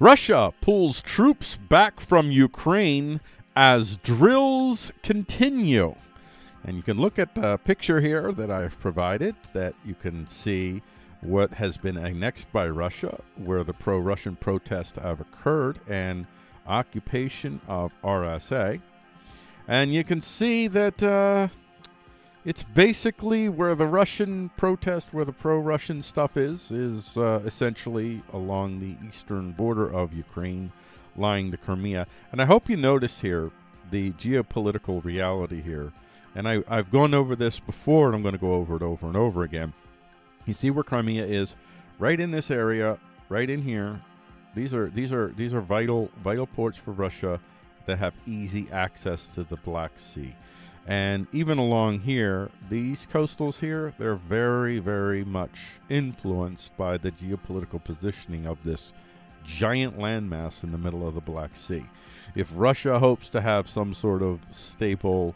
Russia pulls troops back from Ukraine as drills continue. And you can look at the picture here that I've provided that you can see what has been annexed by Russia, where the pro Russian protests have occurred, and occupation of RSA. And you can see that uh, it's basically where the Russian protest, where the pro Russian stuff is, is uh, essentially along the eastern border of Ukraine, lying the Crimea. And I hope you notice here the geopolitical reality here. And I, I've gone over this before, and I'm going to go over it over and over again. You see where Crimea is, right in this area, right in here. These are these are these are vital vital ports for Russia that have easy access to the Black Sea. And even along here, these coastals here, they're very, very much influenced by the geopolitical positioning of this giant landmass in the middle of the Black Sea. If Russia hopes to have some sort of stable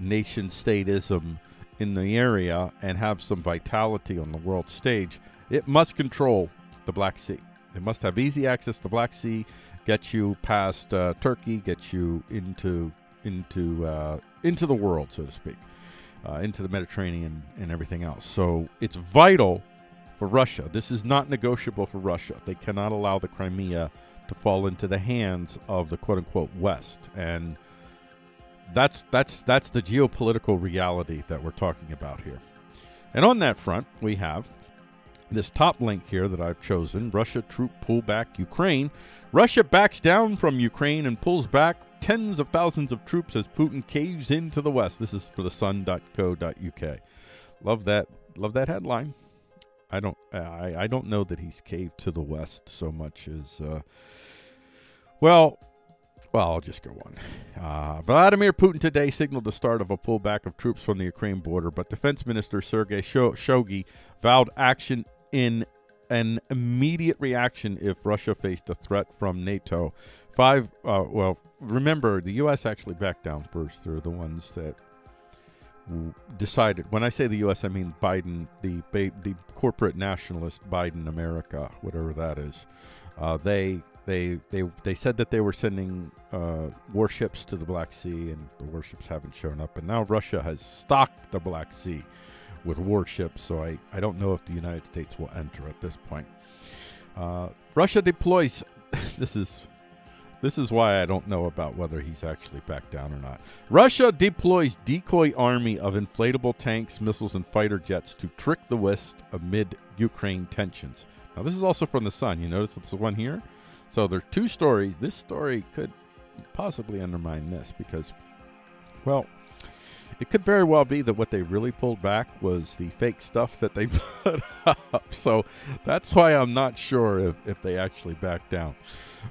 nation statism in the area and have some vitality on the world stage, it must control the Black Sea. It must have easy access to the Black Sea, get you past uh, Turkey, get you into into uh, into the world, so to speak, uh, into the Mediterranean and everything else. So it's vital for Russia. This is not negotiable for Russia. They cannot allow the Crimea to fall into the hands of the quote unquote West and that's that's that's the geopolitical reality that we're talking about here. And on that front, we have this top link here that I've chosen Russia troop pullback Ukraine. Russia backs down from Ukraine and pulls back tens of thousands of troops as Putin caves into the West. This is for the sun.co.uk. Love that love that headline. I don't I, I don't know that he's caved to the West so much as uh, well, well, I'll just go on. Uh, Vladimir Putin today signaled the start of a pullback of troops from the Ukraine border, but Defense Minister Sergei Shoigu vowed action in an immediate reaction if Russia faced a threat from NATO. Five, uh, well, remember, the U.S. actually backed down first. They're the ones that decided. When I say the U.S., I mean Biden, the the corporate nationalist Biden America, whatever that is. Uh, they they they they said that they were sending uh, warships to the Black Sea, and the warships haven't shown up. And now Russia has stocked the Black Sea with warships, so I, I don't know if the United States will enter at this point. Uh, Russia deploys. this is this is why I don't know about whether he's actually back down or not. Russia deploys decoy army of inflatable tanks, missiles, and fighter jets to trick the West amid Ukraine tensions. Now, this is also from the Sun. You notice it's the one here. So there are two stories. This story could possibly undermine this because, well, it could very well be that what they really pulled back was the fake stuff that they put up. So that's why I'm not sure if, if they actually backed down.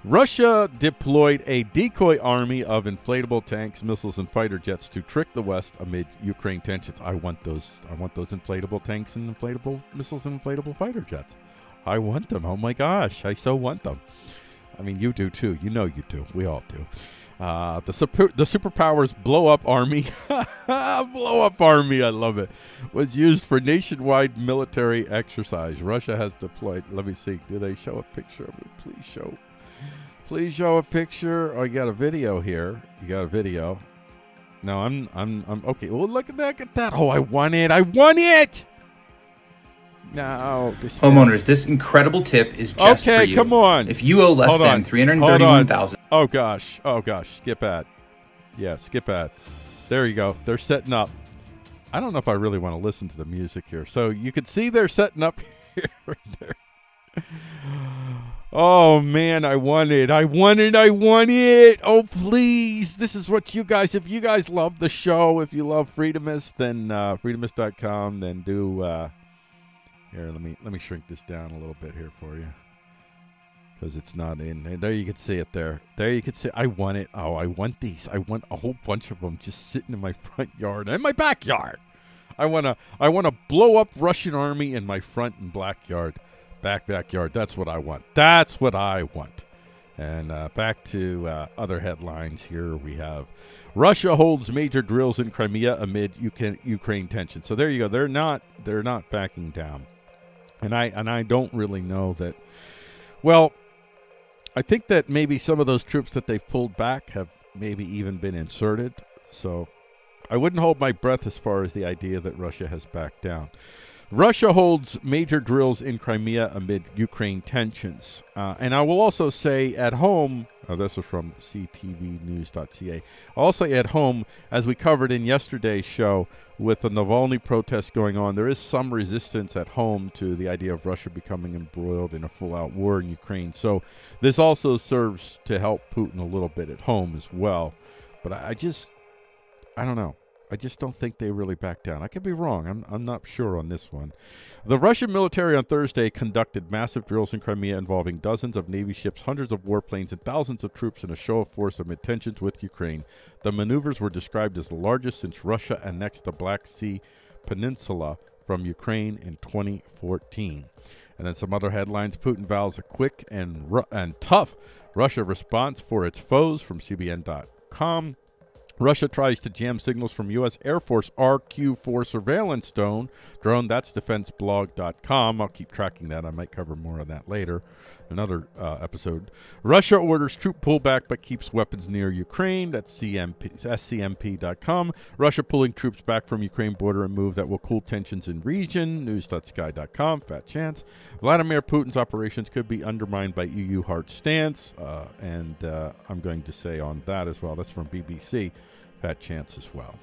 Russia deployed a decoy army of inflatable tanks, missiles, and fighter jets to trick the West amid Ukraine tensions. I want those. I want those inflatable tanks and inflatable missiles and inflatable fighter jets. I want them. Oh my gosh, I so want them. I mean, you do too. You know you do. We all do. Uh, the super the superpowers blow up army, blow up army. I love it. Was used for nationwide military exercise. Russia has deployed. Let me see. Do they show a picture of it? Please show. Please show a picture. Oh, you got a video here. You got a video. No, I'm I'm I'm okay. Well, look at that. Look at that. Oh, I won it. I won it. No. This Homeowners, this incredible tip is just okay, for you. come on. If you owe less Hold than three hundred thirty-one thousand. Oh gosh. Oh gosh. Skip ad. Yeah, skip ad. There you go. They're setting up. I don't know if I really want to listen to the music here. So you can see they're setting up here. there. Oh man, I want it. I want it. I want it. Oh please. This is what you guys if you guys love the show, if you love Freedomist, then uh freedomist.com, then do uh here, let me let me shrink this down a little bit here for you. Because it's not in. And there you can see it there. There you can see I want it. Oh, I want these. I want a whole bunch of them just sitting in my front yard and my backyard. I wanna I wanna blow up Russian army in my front and backyard. Back backyard. That's what I want. That's what I want. And uh, back to uh, other headlines here. We have Russia holds major drills in Crimea amid Ukraine tension. So there you go. They're not they're not backing down and I and I don't really know that. Well, I think that maybe some of those troops that they've pulled back have maybe even been inserted. So I wouldn't hold my breath as far as the idea that Russia has backed down. Russia holds major drills in Crimea amid Ukraine tensions. Uh, and I will also say at home, oh, this is from ctvnews.ca, also at home, as we covered in yesterday's show, with the Navalny protests going on, there is some resistance at home to the idea of Russia becoming embroiled in a full out war in Ukraine. So this also serves to help Putin a little bit at home as well. But I, I just, I don't know. I just don't think they really back down. I could be wrong. I'm, I'm not sure on this one. The Russian military on Thursday conducted massive drills in Crimea involving dozens of Navy ships, hundreds of warplanes, and thousands of troops in a show of force amid tensions with Ukraine. The maneuvers were described as the largest since Russia annexed the Black Sea Peninsula from Ukraine in 2014. And then some other headlines Putin vows a quick and, ru- and tough Russia response for its foes from CBN.com. Russia tries to jam signals from U.S. Air Force RQ 4 surveillance drone. Drone, that's defenseblog.com. I'll keep tracking that. I might cover more of that later. Another uh, episode. Russia orders troop pullback but keeps weapons near Ukraine. That's CMP, SCMP.com. Russia pulling troops back from Ukraine border and move that will cool tensions in region. News.sky.com. Fat chance. Vladimir Putin's operations could be undermined by EU hard stance. Uh, and uh, I'm going to say on that as well. That's from BBC. Fat chance as well.